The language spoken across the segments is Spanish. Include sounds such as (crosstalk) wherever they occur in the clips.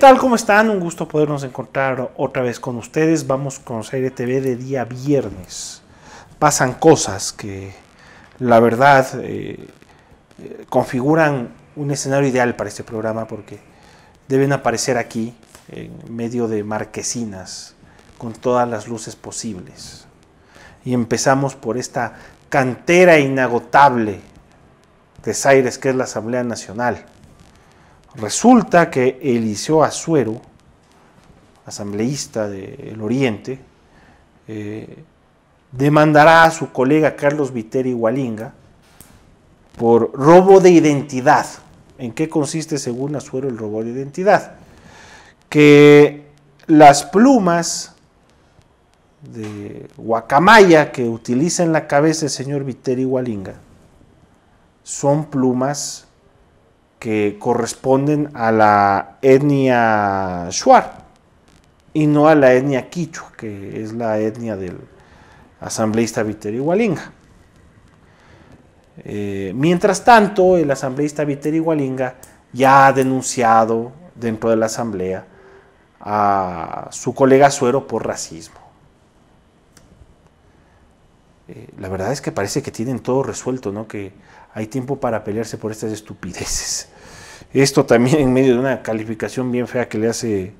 tal? ¿Cómo están? Un gusto podernos encontrar otra vez con ustedes. Vamos con Zaire TV de día viernes. Pasan cosas que la verdad eh, eh, configuran un escenario ideal para este programa porque deben aparecer aquí en medio de marquesinas con todas las luces posibles. Y empezamos por esta cantera inagotable de Zaires que es la Asamblea Nacional Resulta que Eliseo Azuero, asambleísta del Oriente, eh, demandará a su colega Carlos Viteri Hualinga por robo de identidad. ¿En qué consiste, según Azuero, el robo de identidad? Que las plumas de guacamaya que utiliza en la cabeza el señor Viteri Hualinga son plumas que corresponden a la etnia Shuar y no a la etnia Quichua, que es la etnia del asambleísta Viteri Hualinga. Eh, mientras tanto, el asambleísta Viteri Hualinga ya ha denunciado dentro de la asamblea a su colega Suero por racismo. La verdad es que parece que tienen todo resuelto, ¿no? Que hay tiempo para pelearse por estas estupideces. (laughs) Esto también en medio de una calificación bien fea que le hace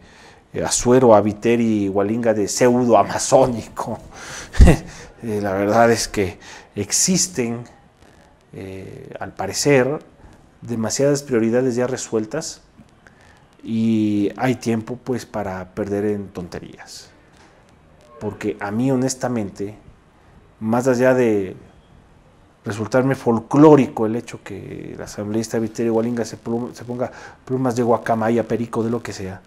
eh, a Suero, a Viteri Walinga de pseudo amazónico. (laughs) Eh, la verdad es que existen, eh, al parecer, demasiadas prioridades ya resueltas y hay tiempo pues para perder en tonterías. Porque a mí honestamente, más allá de resultarme folclórico el hecho que el asambleísta Viterio Gualinga se, ponga plumas de guacamaya, perico, de lo que sea.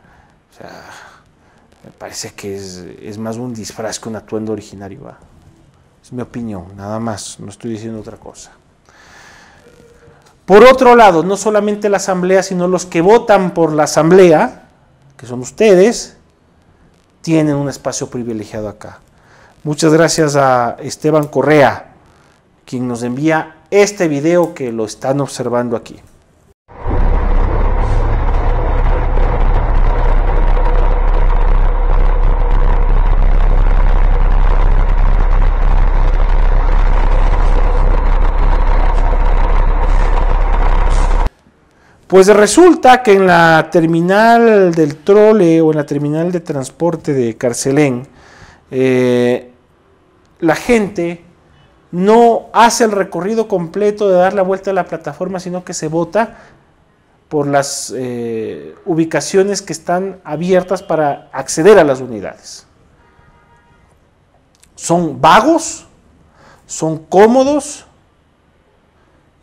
O sea, me parece que es, más un disfraz que un atuendo originario. Es mi opinión, nada más, no estoy diciendo otra cosa. Por otro lado, no solamente la asamblea, sino los que votan por la asamblea, que son ustedes, tienen un espacio privilegiado acá. Muchas gracias a Esteban Correa, quien nos envía este video que lo están observando aquí. Pues resulta que en la terminal del trole o en la terminal de transporte de Carcelén, eh, la gente no hace el recorrido completo de dar la vuelta a la plataforma, sino que se vota por las eh, ubicaciones que están abiertas para acceder a las unidades. Son vagos, son cómodos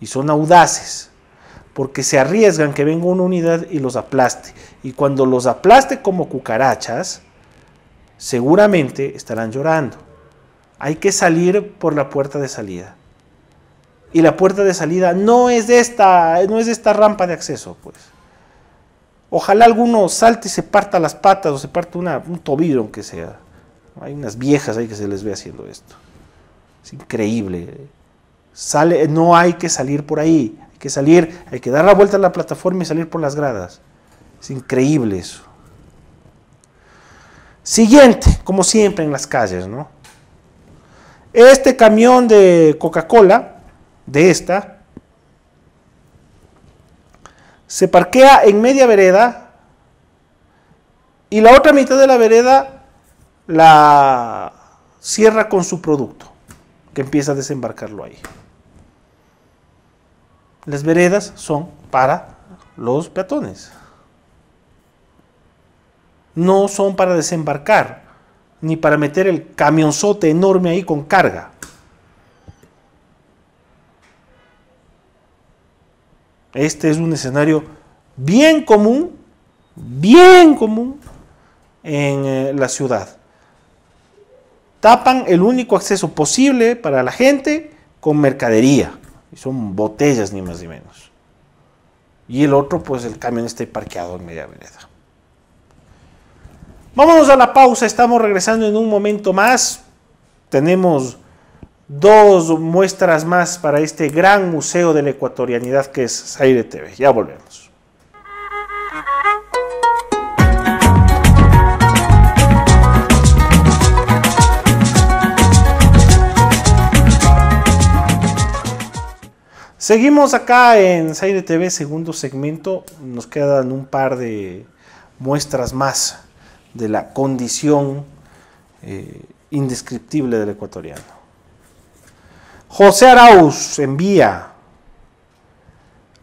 y son audaces, porque se arriesgan que venga una unidad y los aplaste. Y cuando los aplaste como cucarachas, seguramente estarán llorando hay que salir por la puerta de salida. Y la puerta de salida no es de esta, no es de esta rampa de acceso, pues. Ojalá alguno salte y se parta las patas o se parte un tobillo, aunque sea. Hay unas viejas ahí que se les ve haciendo esto. Es increíble. Sale, no hay que salir por ahí. Hay que salir, hay que dar la vuelta a la plataforma y salir por las gradas. Es increíble eso. Siguiente, como siempre en las calles, ¿no? Este camión de Coca-Cola, de esta, se parquea en media vereda y la otra mitad de la vereda la cierra con su producto, que empieza a desembarcarlo ahí. Las veredas son para los peatones. No son para desembarcar ni para meter el camionzote enorme ahí con carga. Este es un escenario bien común, bien común en eh, la ciudad. Tapan el único acceso posible para la gente con mercadería. Y son botellas ni más ni menos. Y el otro, pues el camión está parqueado en media vereda. Vámonos a la pausa, estamos regresando en un momento más. Tenemos dos muestras más para este gran museo de la ecuatorianidad que es Zaire TV. Ya volvemos. Seguimos acá en Zaire TV, segundo segmento. Nos quedan un par de muestras más de la condición eh, indescriptible del ecuatoriano. José Arauz envía.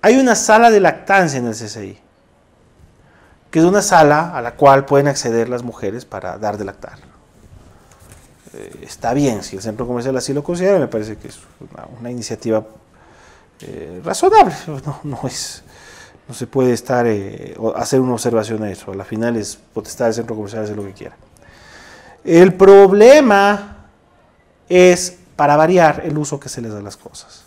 Hay una sala de lactancia en el CCI, que es una sala a la cual pueden acceder las mujeres para dar de lactar. Eh, está bien, si el centro comercial así lo considera, me parece que es una, iniciativa eh, razonable. (laughs) No, es, no se puede estar hacer una observación a eso. A la final es potestad del centro comercial hacer lo que quiera. El problema es, para variar, el uso que se les da a las cosas.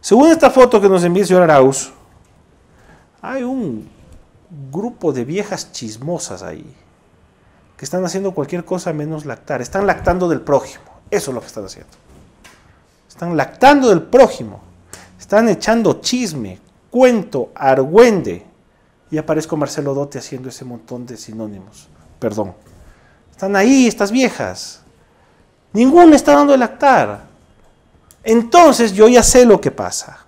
Según esta foto que nos envía el señor Arauz, hay un grupo de viejas chismosas ahí que están haciendo cualquier cosa menos lactar. Están lactando del prójimo. Eso es lo que están haciendo. Están lactando del prójimo. Están echando chisme, cuento, argüende. Y aparezco Marcelo Dote haciendo ese montón de sinónimos. Perdón. Están ahí estas viejas. Ninguno está dando el lactar. Entonces yo ya sé lo que pasa.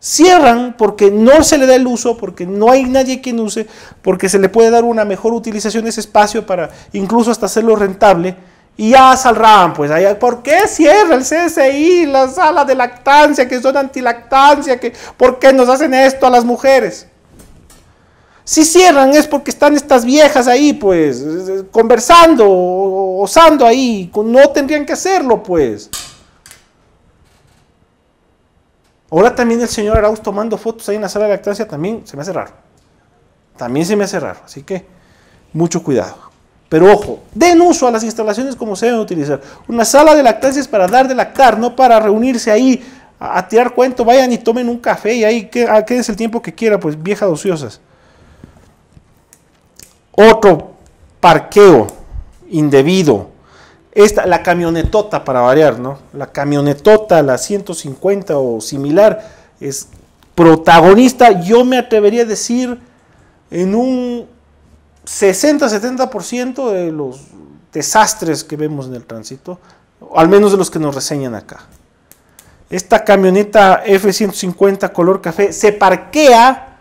Cierran porque no se le da el uso, porque no hay nadie quien use, porque se le puede dar una mejor utilización de ese espacio para incluso hasta hacerlo rentable. Y ya saldrán, pues, allá, ¿por qué cierra el CSI, la sala de lactancia, que son antilactancia, que, ¿por qué nos hacen esto a las mujeres? Si cierran es porque están estas viejas ahí, pues, conversando, osando ahí. No tendrían que hacerlo, pues. Ahora también el señor Arauz tomando fotos ahí en la sala de lactancia también se me hace raro. También se me hace raro. Así que mucho cuidado. Pero ojo, den uso a las instalaciones como se deben utilizar. Una sala de lactancia es para dar de lactar, no para reunirse ahí a, tirar cuento. Vayan y tomen un café y ahí quédense el tiempo que quiera, pues viejas ociosas. Otro parqueo indebido. Esta, la camionetota para variar, ¿no? La camionetota, la 150 o similar, es protagonista, yo me atrevería a decir, en un 60-70% de los desastres que vemos en el tránsito, al menos de los que nos reseñan acá. Esta camioneta F-150 color café se parquea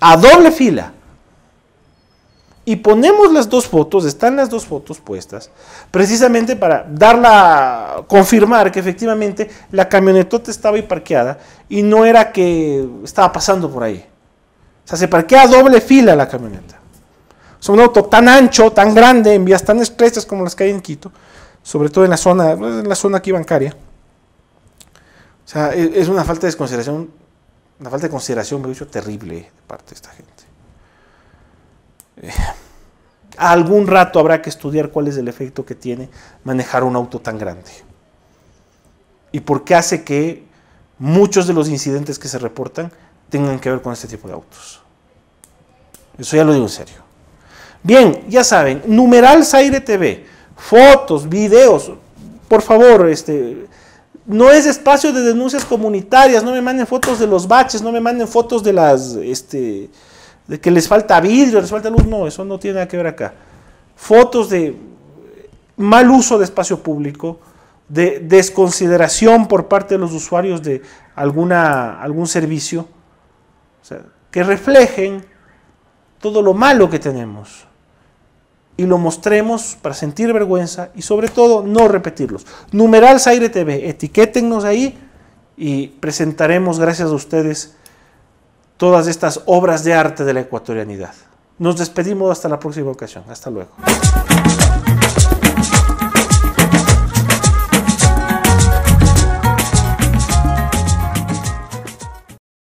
a doble fila y ponemos las dos fotos, están las dos fotos puestas, precisamente para darla, confirmar que efectivamente la camionetota estaba ahí parqueada y no era que estaba pasando por ahí. O sea, se parquea a doble fila la camioneta. Es un auto tan ancho, tan grande, en vías tan estrechas como las que hay en Quito, sobre todo en la zona, en la zona aquí bancaria. O sea, e, es una falta de consideración, una falta de consideración, me he dicho, terrible de parte de esta gente. Eh, algún rato habrá que estudiar cuál es el efecto que tiene manejar un auto tan grande. Y por qué hace que muchos de los incidentes que se reportan tengan que ver con este tipo de autos. Eso ya lo digo en serio. Bien, ya saben, numeral Zaire TV, fotos, videos, por favor, este, no es espacio de denuncias comunitarias, no me manden fotos de los baches, no me manden fotos de las, este, de que les falta vidrio, les falta luz, no, eso no tiene nada que ver acá. Fotos de mal uso de espacio público, de desconsideración por parte de los usuarios de alguna, algún servicio, que reflejen todo lo malo que tenemos y lo mostremos para sentir vergüenza y sobre todo no repetirlos. Numeral Zaire TV, etiquétennos ahí y presentaremos gracias a ustedes todas estas obras de arte de la ecuatorianidad. Nos despedimos hasta la próxima ocasión. Hasta luego.